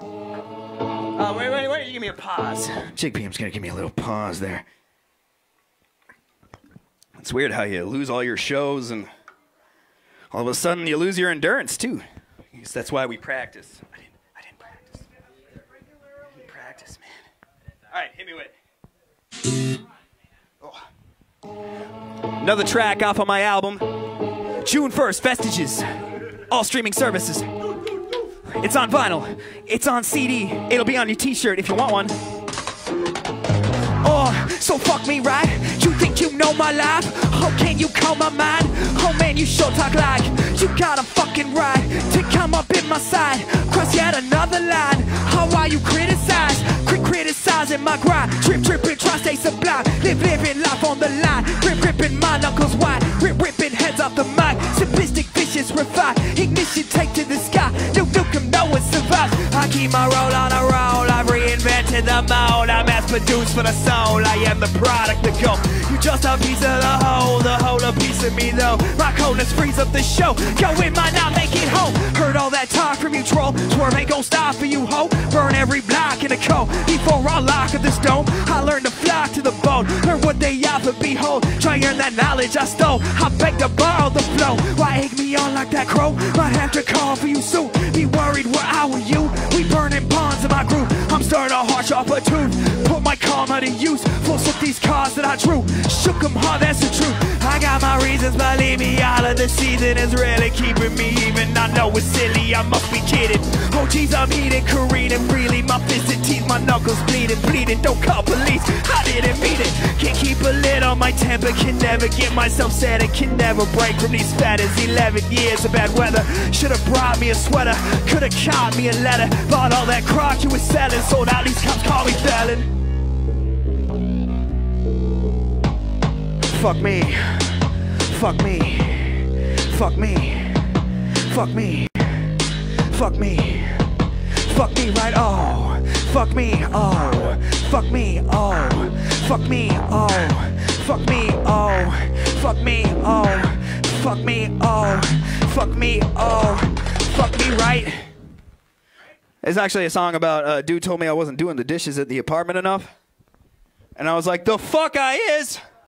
Oh, wait, wait, wait. You give me a pause. Jig PM's gonna give me a little pause there. It's weird how you lose all your shows and all of a sudden you lose your endurance too. Guess that's why we practice. I didn't, I didn't practice. I didn't practice, man. All right, hit me with. Oh. Another track off of my album, June 1st, Vestiges. All streaming services. It's on vinyl. It's on CD. It'll be on your t-shirt if you want one. Oh, so fuck me, right? You think you know my life? How can you call my mind? Oh man, you sure talk like you got a fucking right to come up in my side. Cross yet another line. How are you criticize? Crit criticizing my grind. Trip tripping, try stay sublime. Live living life on the line. Rip ripping my knuckles wide. Rip ripping heads off the mic. Keep my roll on a roll. I've reinvented the mode. I'm mass produced for the soul. I am the product, the goal. You just a piece of the whole. The whole a piece of me though. My coldness frees up the show. Yo, it might not make it home. Heard all that talk from you, troll. Swerve ain't gon' stop for you, ho. Burn every block in the cold. Before I lock of this dome, I learned to fly to the bone. Learn what they offer, behold. Try earn that knowledge I stole. I beg to borrow the flow. Why egg me on like that crow? Might have to call for you soon. Worried where I were you. We burning bonds in my group. I'm starting to harsh off a tooth. Put my karma to use. Force up these cards that I drew. Shook 'em hard, that's the truth. I got my reasons, believe me. All of the season is really keeping me even. I know it's silly, I must be kidding. Oh, geez, I'm heated, careening freely. My fists and teeth, my knuckles bleeding, bleeding. Don't call police, I didn't mean it. Can't keep a my temper, can never get myself set. and can never break from these fetters. 11 years of bad weather. Should've brought me a sweater, could've caught me a letter. Bought all that crock you was selling, sold out these cops, call me felon. Fuck me. Fuck me. Fuck me. Fuck me. Fuck me. Fuck me right oh. Fuck me oh. Fuck me oh. Fuck me oh. Fuck me oh. Fuck me oh. Fuck me oh. Fuck me oh. Fuck me right. It's actually a song about a dude told me I wasn't doing the dishes at the apartment enough. And I was like, the fuck I is.